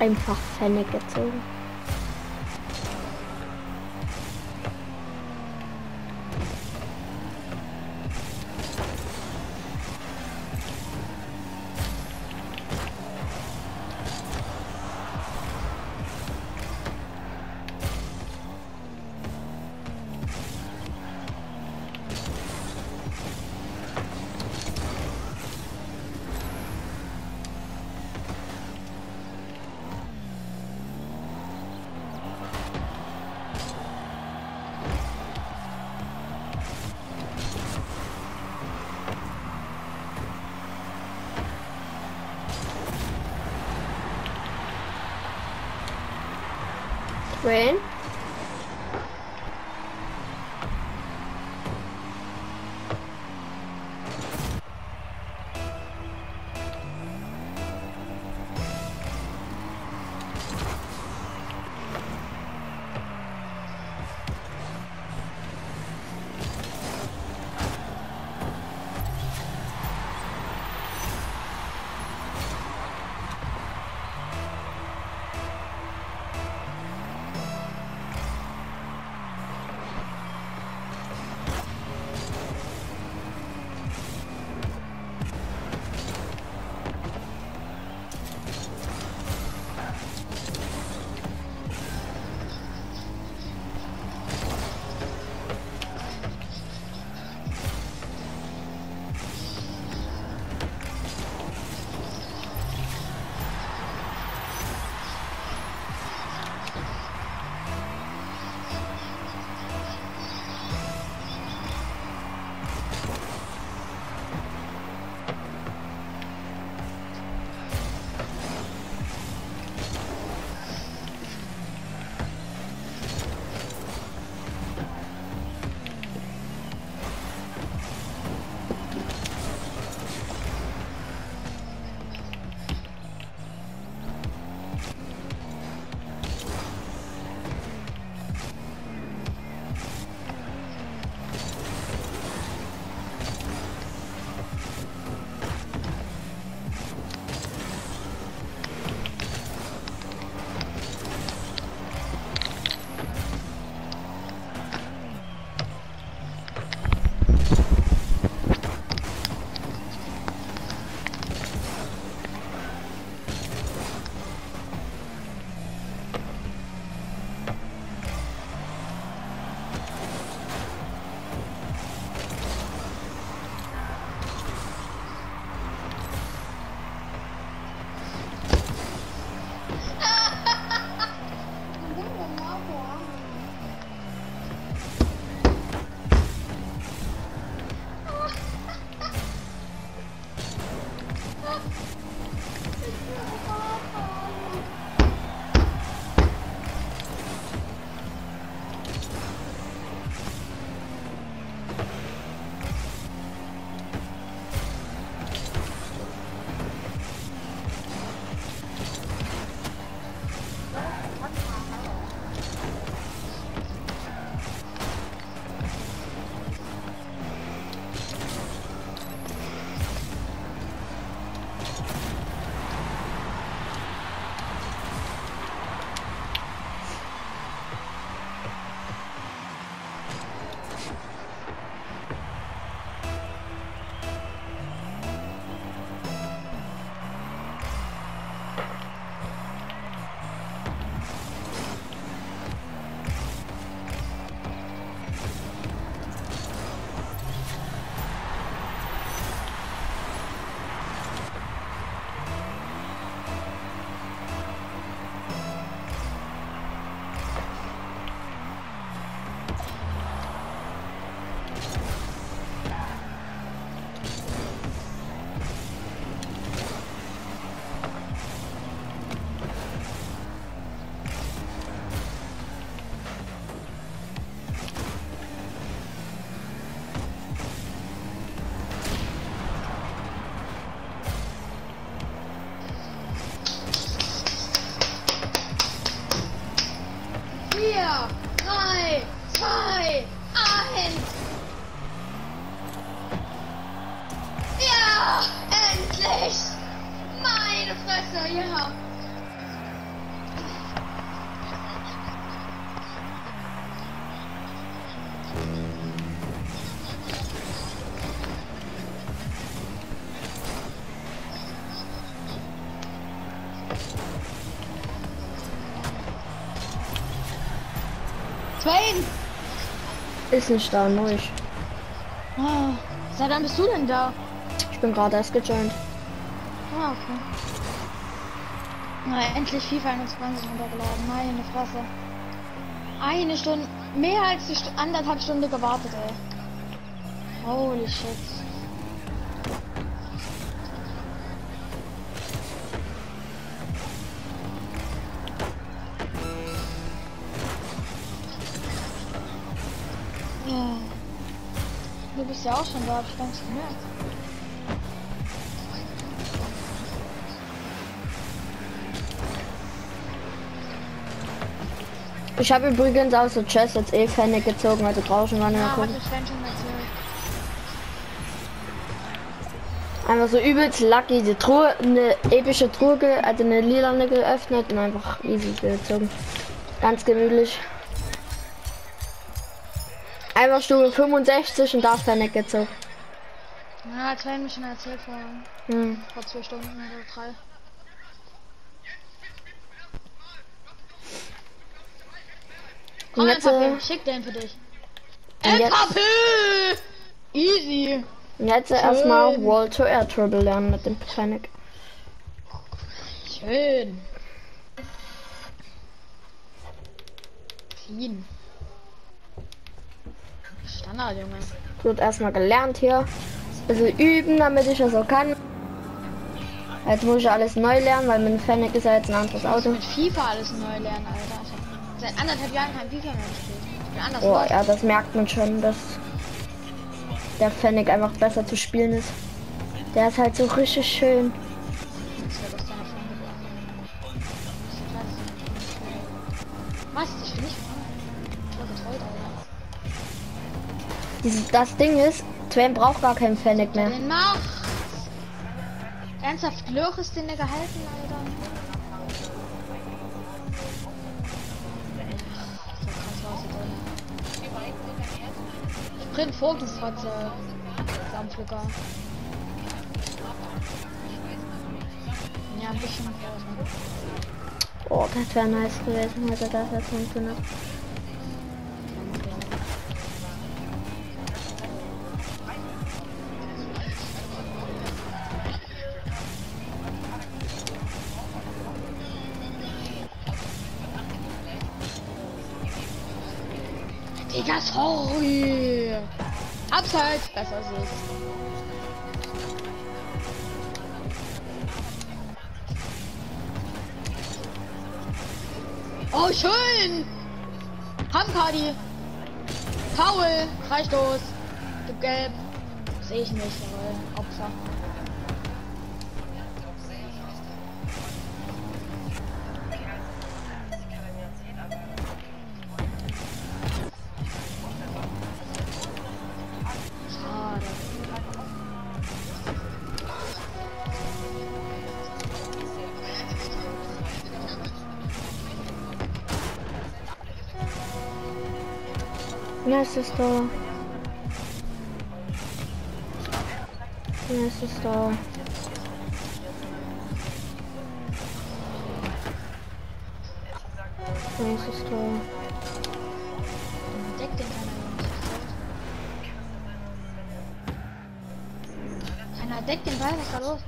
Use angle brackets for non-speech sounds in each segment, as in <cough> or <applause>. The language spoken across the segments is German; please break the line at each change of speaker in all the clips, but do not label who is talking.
einfach Fennec gezogen.
In. Twain!
Ist nicht da, neu.
Oh, seit wann bist du denn da?
Ich bin gerade erst gejoint.
Ah, okay. Na, endlich FIFA 21 runtergeladen. Meine Fresse. Eine Stunde, mehr als die Stu anderthalb Stunde gewartet, ey. Holy shit. Du bist ja auch schon da, hab ich gar nicht gemerkt.
Ich habe übrigens aus der Chest jetzt eh Pfennig gezogen, also draußen waren ja gucken. Einfach so übelst lucky, die Truhe, eine epische Truhe, also eine lilane geöffnet und einfach easy gezogen. Ganz gemütlich. Einfach Stufe 65 und da Pfennig gezogen.
Ja, hat Sven mir schon erzählt vor,
Hm.
vor zwei Stunden oder drei. Komm,
äh,
schick den für dich.
Jetzt-
MKP! Easy.
und jetzt erstmal Wall to Air Triple lernen mit dem Pfennig.
Schön. Clean. Standard, Junge.
Wird erstmal gelernt hier. bisschen üben, damit ich das auch kann. Jetzt muss ich alles neu lernen, weil mit dem Pfennig ist ja jetzt ein anderes Auto.
mit FIFA alles neu lernen, Alter. Seit anderthalb Jahren kein FIFA mehr gespielt.
Oh, ja, das merkt man schon, dass der Pfennig einfach besser zu spielen ist. Der ist halt so richtig schön.
Das
Ding ist, Twain braucht gar keinen Pfennig mehr.
Den mach! Ernsthaft, Lurch ist den der gehalten, Alter. Sprint Vogelfratze. Dampflucker. Ja, ein bisschen groß.
Oh, das wäre nice gewesen, hätte das jetzt funktioniert.
Digga, sorry. Abseits, besser ist es. Oh, schön. Hamkadi. Foul. Freistoß. Gib gelb. Sehe ich nicht, aber Opfer.
Nächstes Tor. Nächstes Tor. Nächstes Tor.
Deck den keiner. Keiner deckt den Ball, was ist da los?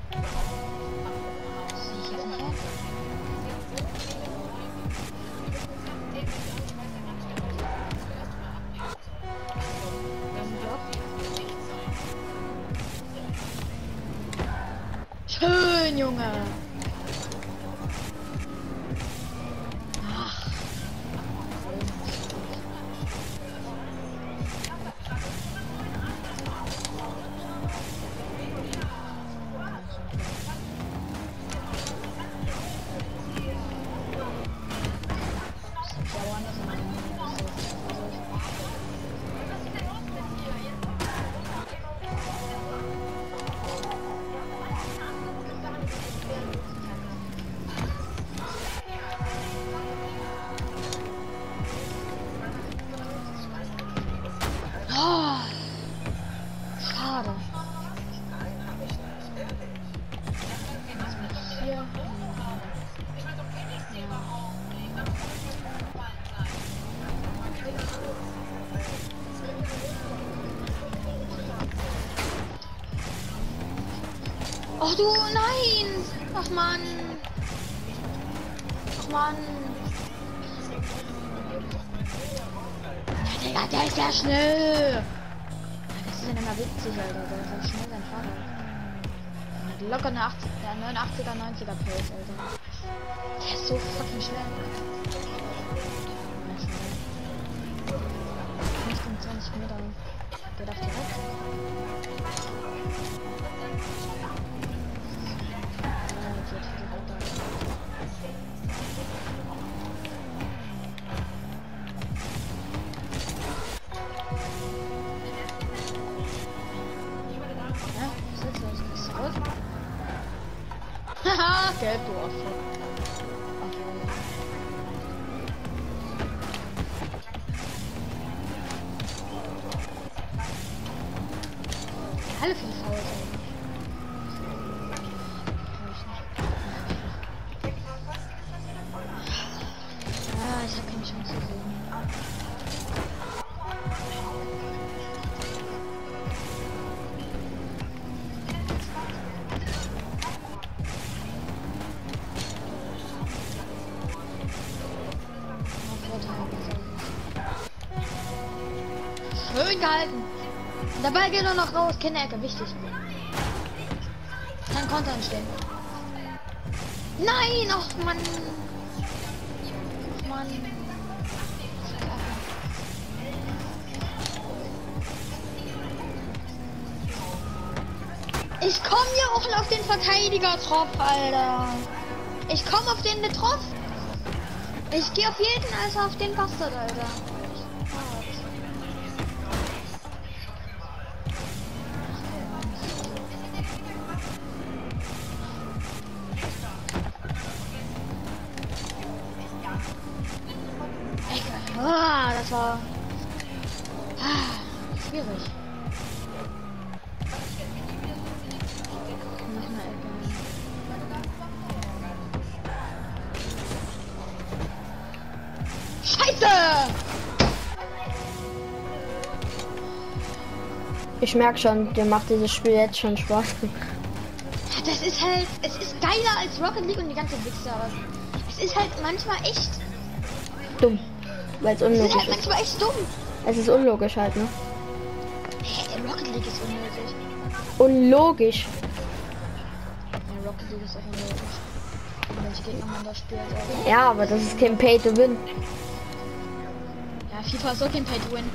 Oh du, nein! Ach Mann! Ach Mann! Ja, Digga, der ist ja schnell! Das ist ja nicht mehr witzig, Alter. Der ist ja schnell sein Fahrrad. Locker eine 80, der 89er, 90er Pace, Alter. Der ist so fucking schnell. Ja, schnell. 25 Meter. Der darf direkt. <laughs> Ja, geht gehalten. Ball geht nur noch raus. Keine Ecke, wichtig. Kein Konter entstehen. Nein, ach Mann. Ach Mann. Ich komme ja auch auf den Verteidiger drauf, Alter. Ich komme auf den betroff. Ich gehe auf jeden als auf den Bastard, Alter. Ah, das war ah, schwierig. Noch eine Ecke. Scheiße!
Ich merke schon, dir macht dieses Spiel jetzt schon Spaß.
Das ist halt, es ist geiler als Rocket League und die ganze Wichse, aber es ist halt manchmal echt,
Dumm. Weil es
es ist
unlogisch ist.
manchmal echt dumm.
Es ist unlogisch halt, ne?
Hä, Rocket League ist unnötig.
Unlogisch.
Ja, Rocket League ist auch. Und welche Gegner man da spielt, Alter.
Ja, aber das ist kein Pay to Win.
Ja, FIFA ist auch kein Pay to Win.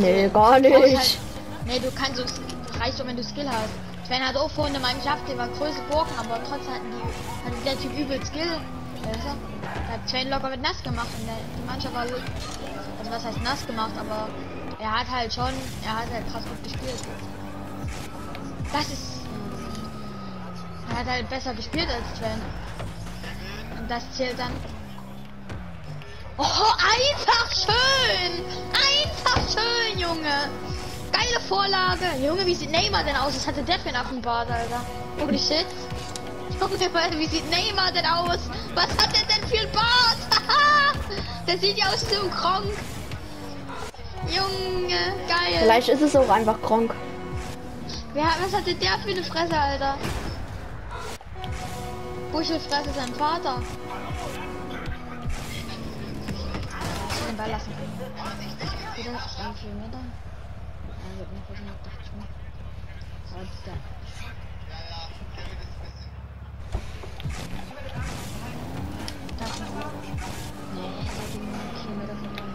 Nee, gar nicht.
Halt, nee, du kannst das reicht doch, wenn du Skill hast. Sven hat auch vorhin in meinem Schaft, der war größte Burgen, aber trotzdem hatten die, hatte der Typ übel Skill. Du? Der hat Sven locker mit nass gemacht und der, die Mannschaft war, also was heißt nass gemacht, aber er hat halt schon, er hat halt krass gut gespielt. Das ist, er hat halt besser gespielt als Sven. Und das zählt dann. Oh, einfach schön! Einfach schön, Junge! Geile Vorlage! Junge, wie sieht Neymar denn aus? Was hatte der für einen Affenbart, Alter? Holy shit! Junge, wie sieht Neymar denn aus? Was hat der denn für ein Bart? Haha! der sieht ja aus wie so ein Kronk! Junge, geil!
Vielleicht ist es auch einfach krank.
Wer, was hatte der für eine Fresse, Alter? Buschelfresse sein Vater. Ich will den Ball lassen. Wieder. Ja, wird noch was noch dachte ich mir. Aber das ist 네, 사진 기회를 보고